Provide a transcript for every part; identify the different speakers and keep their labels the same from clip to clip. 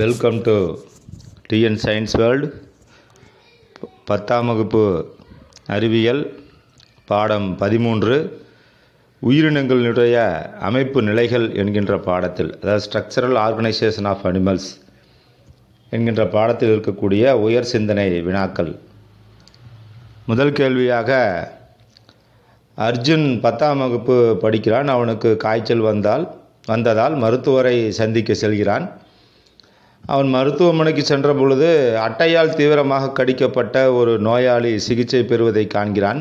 Speaker 1: Welcome to T N science world பத்தாம் வகுப்பு அறிவியல் பாடம் பதிமூன்று. உயிரினங்களினுடைய அமைப்பு நிலைகள் என்கின்ற பாடத்தில் அதாவது ஸ்ட்ரக்சரல் ஆர்கனைசேஷன் ஆஃப் அனிமல்ஸ் என்கின்ற பாடத்தில் இருக்கக்கூடிய உயர் சிந்தனை வினாக்கள். முதல் கேள்வியாக அர்ஜுன் பத்தாம் வகுப்பு படிக்கிறான் அவனுக்கு காய்ச்சல் வந்தால் வந்ததால் மருத்துவரை சந்திக்க செல்கிறான். அவன் மருத்துவமனைக்கு சென்ற பொழுது அட்டையால் தீவிரமாக கடிக்கப்பட்ட ஒரு நோயாளி சிகிச்சை பெறுவதை காண்கிறான்.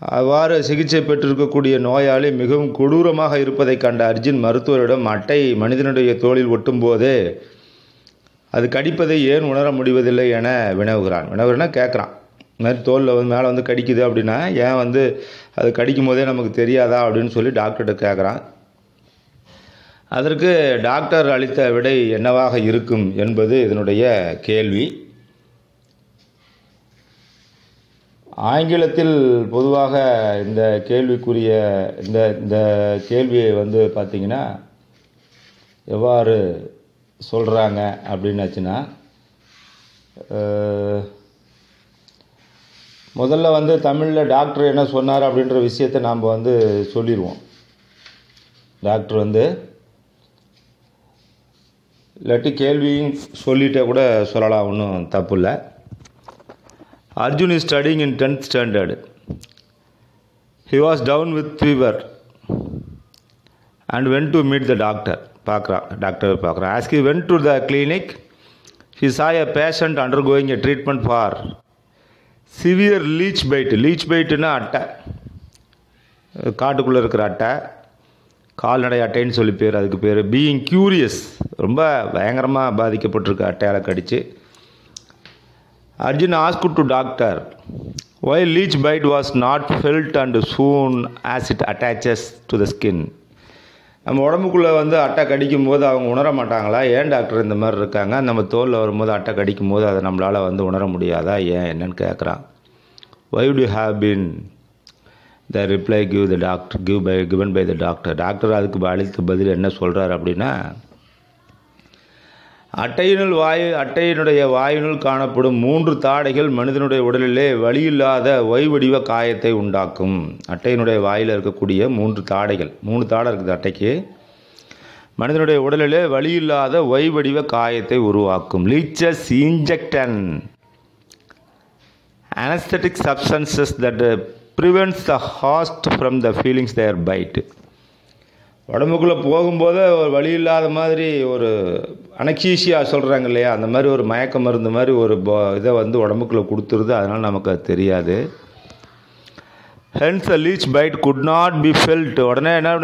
Speaker 1: அவ்வாறு சிகிச்சை பெற்றிருக்கக்கூடிய நோயாளி மிகவும் கொடூரமாக இருப்பதை கண்ட அர்ஜுன் மருத்துவரிடம் அட்டை மனிதனுடைய தோளில் ஒட்டும்போது அது கடிப்பதை ஏன் உணர முடிவதில்லை என வினவுகிறான். வினவுகிறனா கேட்குறான் இந்த மாதிரி தோலில் வந்து மேலே வந்து கடிக்குது அப்படின்னா ஏன் வந்து அது கடிக்கும் போதே நமக்கு தெரியாதா அப்படின்னு சொல்லி டாக்டர்கிட்ட கேட்குறான் அதற்கு டாக்டர் அளித்த விடை என்னவாக இருக்கும் என்பது இதனுடைய கேள்வி. ஆங்கிலத்தில் பொதுவாக இந்த கேள்விக்குரிய இந்த இந்த கேள்வியை வந்து பார்த்திங்கன்னா எவ்வாறு சொல்கிறாங்க அப்படின்னாச்சுன்னா முதல்ல வந்து தமிழில் டாக்டர் என்ன சொன்னார் அப்படின்ற விஷயத்தை நாம் வந்து சொல்லிடுவோம் டாக்டர் வந்து இல்லாட்டி கேள்வியும் சொல்லிட்டே கூட சொல்லலாம் ஒன்றும் தப்பு இல்லை Arjun is studying in tenth standard he was down with fever and went to meet the doctor பார்க்குறான் டாக்டர் பார்க்குறான். As he went to the clinic he saw a patient undergoing a treatment for severe leech bite leech பைட்டுன்னா அட்டை. காட்டுக்குள்ளே இருக்கிற அட்டை. கால்நடை அட்டைன்னு சொல்லி பேர் அதுக்கு பேர் பீயிங் க்யூரியஸ் ரொம்ப பயங்கரமாக பாதிக்கப்பட்டிருக்கு அட்டையால் கடித்து Arjun asked to doctor why leech bite was not felt and soon as it attaches to the skin நம்ம உடம்புக்குள்ளே வந்து அட்டை கடிக்கும் போது அவங்க உணர மாட்டாங்களா? ஏன் டாக்டர் இந்த மாதிரி இருக்காங்க? நம்ம தோலில் வரும்போது அட்டை கடிக்கும் போது அதை நம்மளால் வந்து உணர முடியாதா? ஏன் என்னன்னு கேட்குறான் why to have been the reply give the doctor give by given by the doctor doctor அதுக்கு அளித்த பதில் என்ன சொல்கிறார் அப்படின்னா அட்டையினுள் வாயு அட்டையினுடைய வாயுனுள் காணப்படும் மூன்று தாடைகள் மனிதனுடைய உடலிலே வலியில்லாத ஓய்வடிவ காயத்தை உண்டாக்கும். அட்டையினுடைய வாயில் இருக்கக்கூடிய மூன்று தாடைகள் மூணு தாடை இருக்குது அட்டைக்கு. மனிதனுடைய உடலிலே வலியில்லாத ஓய்வடிவ காயத்தை உருவாக்கும். Leeches inject an anesthetic substances that prevents the host from the feelings their bite உடம்புக்குள்ளே போகும்போது ஒரு வழி இல்லாத மாதிரி ஒரு அனக்சீசியா சொல்கிறாங்க இல்லையா? அந்த மாதிரி ஒரு மயக்க மருந்து மாதிரி ஒரு இதை வந்து உடம்புக்குள்ளே கொடுத்துருது. அதனால் நமக்கு அது தெரியாது. Hence a leech bite could not be felt உடனே என்ன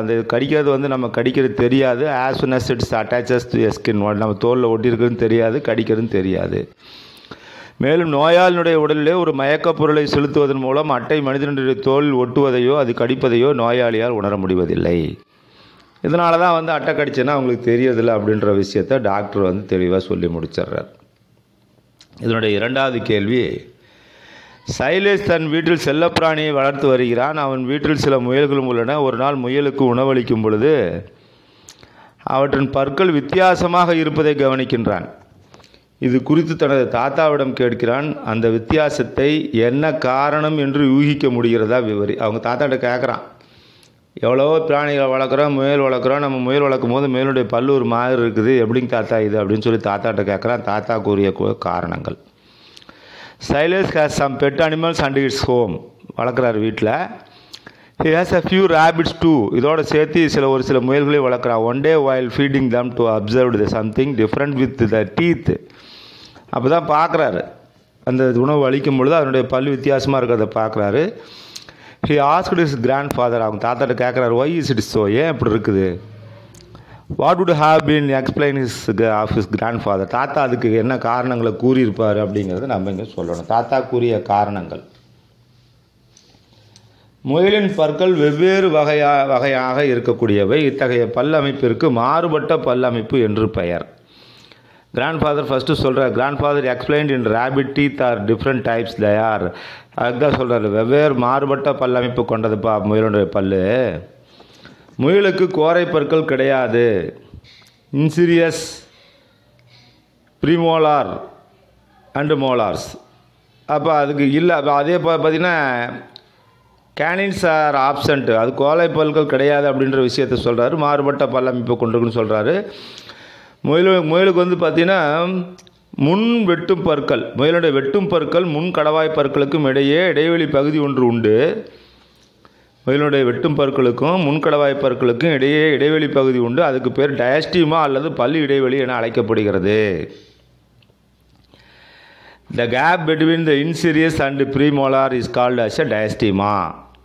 Speaker 1: அந்த கடிக்கிறது வந்து நம்ம கடிக்கிறது தெரியாது. As soon as it's attaches to skin நம்ம தோலில் ஒட்டியிருக்குன்னு தெரியாது கடிக்கிறதுன்னு தெரியாது. மேலும் நோயாளினுடைய உடலிலே ஒரு மயக்கப் பொருளை செலுத்துவதன் மூலம் அட்டை மனிதனுடைய தோல் ஒட்டுவதையோ அது கடிப்பதையோ நோயாளியால் உணர முடிவதில்லை. இதனால தான் வந்து அட்டை கடிச்சேன்னா அவங்களுக்கு தெரியறதில்ல அப்படின்ற விஷயத்த டாக்டர் வந்து தெளிவாக சொல்லி முடிச்சிடுறார். இதனுடைய இரண்டாவது கேள்வி சைலேஷ் தன் வீட்டில் செல்லப்பிராணியை வளர்த்து வருகிறான். அவன் வீட்டில் சில முயல்களும் உள்ளன. ஒரு நாள் முயலுக்கு உணவளிக்கும் பொழுது அவற்றின் பற்கள் வித்தியாசமாக இருப்பதை கவனிக்கின்றான். இது குறித்து தனது தாத்தாவிடம் கேட்கிறான் அந்த வித்தியாசத்தை என்ன காரணம் என்று யூகிக்க முடிகிறதா விவரி அவங்க தாத்தாட்ட கேட்குறான். எவ்வளவோ பிராணிகளை வளர்க்குறோம் முயல் வளர்க்குறோம் நம்ம முயல் வளர்க்கும் போது முயலுடைய பல்லு ஒரு மாதிரி இருக்குது எப்படிங்க தாத்தா இது? அப்படின்னு சொல்லி தாத்தாட்ட கேட்குறான். தாத்தா கூறிய காரணங்கள். Sailesh has some pet animals and its home வளர்க்குறாரு வீட்டில் he has a few rabbits too இதோட சேர்த்து சில ஒரு சில முயல்களையும் வளர்க்குறான். One day while feeding them to observe the something different with the teeth அப்போ தான் பார்க்குறாரு. அந்த உணவு அளிக்கும் பொழுது அதனுடைய பல் வித்தியாசமாக இருக்கிறத பார்க்குறாரு. He asked is grandfather அவங்க தாத்தாட்ட கேட்குறாரு ஒய் இஸ் இட் ஸோ ஏன் இப்படி இருக்குது? What would have been explain is of is grandfather தாத்தா அதுக்கு என்ன காரணங்களை கூறியிருப்பார்? அப்படிங்கிறத நம்ம இங்கே சொல்லணும். தாத்தா கூறிய காரணங்கள். முயலின் பற்கள் வெவ்வேறு வகையா வகையாக இருக்கக்கூடியவை. இத்தகைய பல்லமைப்பிற்கு மாறுபட்ட பல்லமைப்பு என்று பெயர். கிராண்ட் ஃபாதர் ஃபஸ்ட்டு சொல்கிறார் grandfather explained in rabbit teeth are different types they are அதுதான் சொல்கிறாரு வெவ்வேறு மாறுபட்ட பல்லமைப்பு கொண்டதுப்பா முயலுடைய பல் முயலுக்கு கோரை பற்கள் கிடையாது. இன்சீரியஸ் ப்ரீமோலார் அண்டு மோலார்ஸ் அப்போ அதுக்கு இல்லை அப்போ அதே பா பார்த்தீங்கன்னா கேனின்ஸ் ஆர் ஆப்சண்ட்டு அது கோலை பல்கள் கிடையாது அப்படின்ற விஷயத்த சொல்கிறாரு மாறுபட்ட பல்லமைப்பு கொண்டிருக்குன்னு சொல்கிறாரு முயல் முயலுக்கு வந்து பார்த்திங்கன்னா முன் வெட்டும் பற்கள் முயலுடைய வெட்டும் பற்கள் முன் கடவாய் பற்களுக்கும் இடையே இடைவெளி பகுதி ஒன்று உண்டு. முயலுடைய வெட்டும் பற்களுக்கும் முன்கடவாய் பற்களுக்கும் இடையே இடைவெளி பகுதி உண்டு. அதுக்கு பேர் டயஸ்டிமா அல்லது பல்லு இடைவெளி என அழைக்கப்படுகிறது. The gap between the incisors and premolar is called as a diastema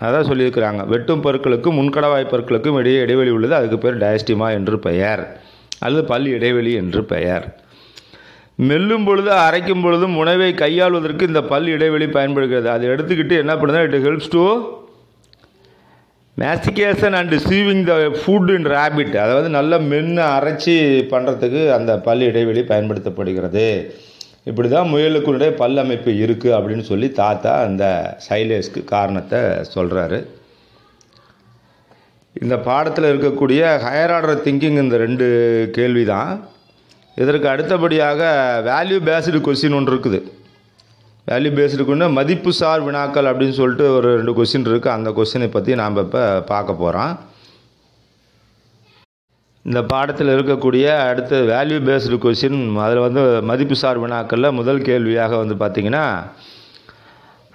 Speaker 1: அதான் சொல்லியிருக்கிறாங்க. வெட்டும் பற்களுக்கும் முன்கடவாய் பற்களுக்கும் இடையே இடைவெளி உள்ளது. அதுக்கு பேர் டயஸ்டிமா என்று பெயர். அல்லது பல் இடைவெளி என்று பெயர். மெல்லும் பொழுது அரைக்கும் பொழுதும் உணவை கையாள்வதற்கு இந்த பல் இடைவெளி பயன்படுகிறது. அதை எடுத்துக்கிட்டு என்ன பண்ணுது it helps to mastication and chewing the food in rabbit அதாவது நல்லா மென்று அரைச்சி பண்ணுறதுக்கு அந்த பல் இடைவெளி பயன்படுத்தப்படுகிறது. இப்படி தான் முயலுக்குடைய பல் அமைப்பு இருக்குது அப்படின்னு சொல்லி தாத்தா அந்த சைலேஸ்க்கு காரணத்தை சொல்கிறாரு இந்த பாடத்தில் இருக்கக்கூடிய ஹையர் ஆர்டர் திங்கிங் இந்த ரெண்டு கேள்வி தான் இதற்கு அடுத்தபடியாக வேல்யூ பேஸ்டு கொஸ்டின் ஒன்று இருக்குது. வேல்யூ பேஸ்டுக்குன்னு மதிப்பு சார் வினாக்கள் அப்படின்னு சொல்லிட்டு ஒரு ரெண்டு கொஸ்டின் இருக்குது அந்த கொஸ்டினை பற்றி நாம் இப்போ பார்க்க போகிறோம் இந்த பாடத்தில் இருக்கக்கூடிய அடுத்த வேல்யூ பேஸ்டு கொஸ்டின் அதில் வந்து மதிப்பு சார் வினாக்களில் முதல் கேள்வியாக வந்து பார்த்திங்கன்னா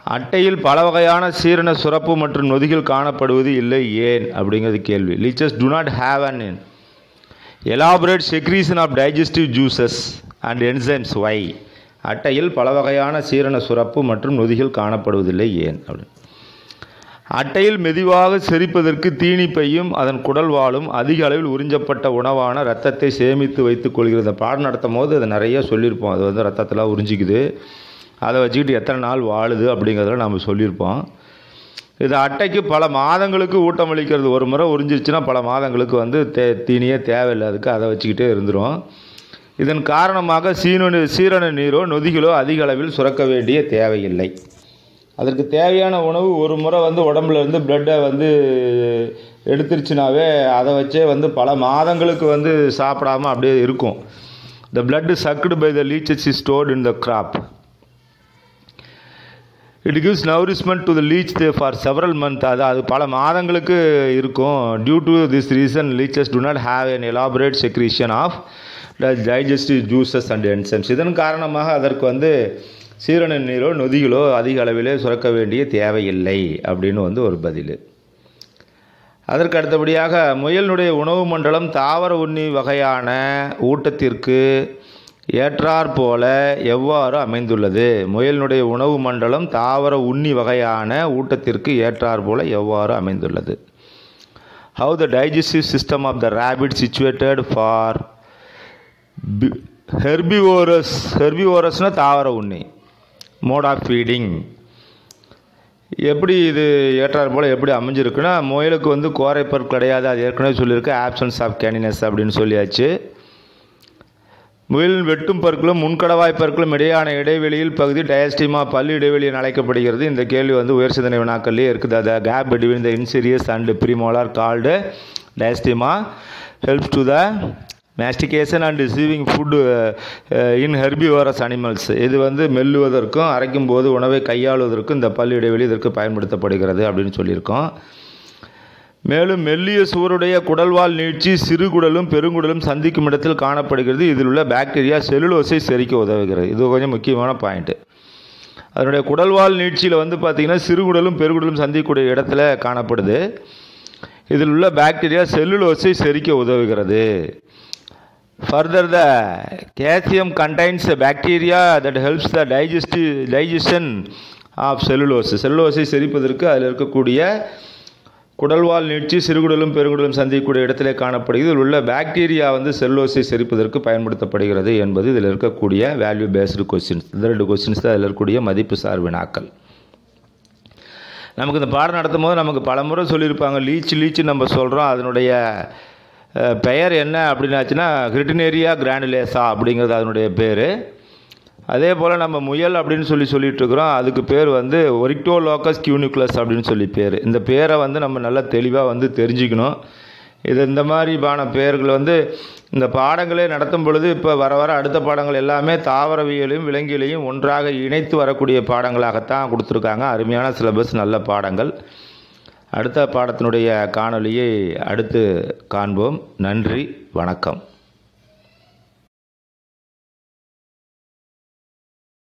Speaker 1: அட்டையில் பல வகையான சீரண சுரப்பு மற்றும் நொதிகள் காணப்படுவது இல்லை ஏன்? அப்படிங்கிறது கேள்வி. Leeches do not have an elaborate secretion of digestive juices and enzymes why அட்டையில் பல வகையான சீரண சுரப்பு மற்றும் நொதிகள் காணப்படுவதில்லை ஏன்? அப்படின்னு அட்டையில் மெதுவாக செரிப்பதற்கு தீனிப்பையும் அதன் குடல்வாலும் அதிக அளவில் உறிஞ்சப்பட்ட உணவான ரத்தத்தை சேமித்து வைத்துக் கொள்கிறது. பாடம் நடத்தும் போது அதை நிறைய சொல்லியிருப்போம். அது வந்து ரத்தத்தில் உறிஞ்சிக்குது. அதை வச்சுக்கிட்டு எத்தனை நாள் வாழுது அப்படிங்கிறத நம்ம சொல்லியிருப்போம். இது அட்டைக்கு பல மாதங்களுக்கு ஊட்டமளிக்கிறது ஒரு முறை உறிஞ்சிருச்சுன்னா பல மாதங்களுக்கு வந்து தே தீனியே தேவையில்லாதுக்கு அதை வச்சுக்கிட்டே இருந்துடும் இதன் காரணமாக சீனு சீரண நீரோ நொதிகளோ அதிக அளவில் சுரக்க வேண்டிய தேவையில்லை. அதற்கு தேவையான உணவு ஒரு முறை வந்து உடம்புல இருந்து பிளட்டை வந்து எடுத்துருச்சுனாவே அதை வச்சே வந்து பல மாதங்களுக்கு வந்து சாப்பிடாம அப்படியே இருக்கும். The blood sucked by the leeches is stored in the crop it gives nourishment to the leech for several month அது அது பல மாதங்களுக்கு இருக்கும். Due to this reason leeches do not have an elaborate secretion of digestive juices and enzymes இதன் காரணமாக அதற்கு வந்து சீரண நீரோ நொதிகளோ அதிக அளவிலே சுரக்க வேண்டிய தேவையில்லை அப்படின்னு வந்து ஒரு பதில். அதற்கு அடுத்தபடியாக முயலினுடைய உணவு மண்டலம் தாவர உண்ணி வகையான ஊட்டத்திற்கு ஏற்றாற்போல எவ்வாறு அமைந்துள்ளது? முயலினுடைய உணவு மண்டலம் தாவர உண்ணி வகையான ஊட்டத்திற்கு ஏற்றாற்போல எவ்வாறு அமைந்துள்ளது? How the digestive system of the rabbit situated for herbivorous ஹெர்பிவோரஸ்னால் தாவர உண்ணி. மோட் ஆஃப் ஃபீடிங் எப்படி இது ஏற்றார் போல் எப்படி அமைஞ்சிருக்குன்னா முயலுக்கு வந்து கோரைப்பல் கிடையாது அது ஏற்கனவே சொல்லியிருக்கு ஆப்சன்ஸ் ஆஃப் கேனினஸ் அப்படின்னு சொல்லியாச்சு. முயலின் வெட்டும் பற்களும் முன்கடவாய் பற்களும் இடையான இடைவெளியில் பகுதி டயஸ்டிமா பல் இடைவெளி என அழைக்கப்படுகிறது. இந்த கேள்வி வந்து உயர் சிந்தனை வினாக்கள்லேயே இருக்குது. அது gap between the incisors and premolar called diastema helps to the mastication and receiving food in herbivorous animals இது வந்து மெல்லுவதற்கும் அரைக்கும் போது உணவை கையாளுவதற்கும் இந்த பல் இடைவெளி இதற்கு பயன்படுத்தப்படுகிறது அப்படின்னு சொல்லியிருக்கோம். மேலும் மெல்லிய சுவருடைய குடல்வால் நீட்சி சிறுகுடலும் பெருங்குடலும் சந்திக்கும் இடத்தில் காணப்படுகிறது. இதில் உள்ள பாக்டீரியா செல்லுலோஸை செரிக்க உதவுகிறது. இது கொஞ்சம் முக்கியமான பாயிண்ட்டு அதனுடைய குடல்வால் நீட்சியில் வந்து பார்த்திங்கன்னா சிறுகுடலும் பெருங்குடலும் சந்திக்கக்கூடிய இடத்துல காணப்படுது. இதில் உள்ள பாக்டீரியா செல்லுலோஸை செரிக்க உதவுகிறது. Further the calcium contains a bacteria that helps the digest digestion of cellulose செல்லுலோஸை செரிப்பதற்கு அதில் இருக்கக்கூடிய குடல்வால் நீட்சி சிறுகுடலும் பெருங்குடலும் சந்திக்கக்கூடிய இடத்திலே காணப்படுகிறது. இதில் உள்ள பாக்டீரியா வந்து செல்லோசை செரிப்பதற்கு பயன்படுத்தப்படுகிறது என்பது இதில் இருக்கக்கூடிய வேல்யூ பேஸ்டு கொஸ்டின்ஸ் இந்த ரெண்டு கொஸ்டின்ஸ் தான் இதில் இருக்கக்கூடிய மதிப்பு சார் வினாக்கள். நமக்கு இந்த பாடம் நடத்தும் போது நமக்கு பல முறை சொல்லியிருப்பாங்க லீச் லீச்சு நம்ம சொல்கிறோம் அதனுடைய பெயர் என்ன அப்படின்னாச்சுன்னா கிரிட்டினேரியா கிராண்டுலேசா அப்படிங்கிறது அதனுடைய பேர். அதே போல் நம்ம முயல் அப்படின்னு சொல்லி சொல்லிகிட்ருக்குறோம் இருக்கிறோம் அதுக்கு பேர் வந்து ஒரிக்டோலோக்கஸ் கியூனிகுலஸ் அப்படின்னு சொல்லி பேர். இந்த பேரை வந்து நம்ம நல்லா தெளிவாக வந்து தெரிஞ்சுக்கணும். இது இந்த மாதிரியான பேர்கள் வந்து இந்த பாடங்களே நடத்தும் பொழுது இப்போ வர வர அடுத்த பாடங்கள் எல்லாமே தாவரவியலையும் விலங்கியலையும் ஒன்றாக இணைத்து வரக்கூடிய பாடங்களாகத்தான் கொடுத்துருக்காங்க. அருமையான சிலபஸ் நல்ல பாடங்கள். அடுத்த பாடத்தினுடைய காணொலியை அடுத்து காண்போம். நன்றி வணக்கம்.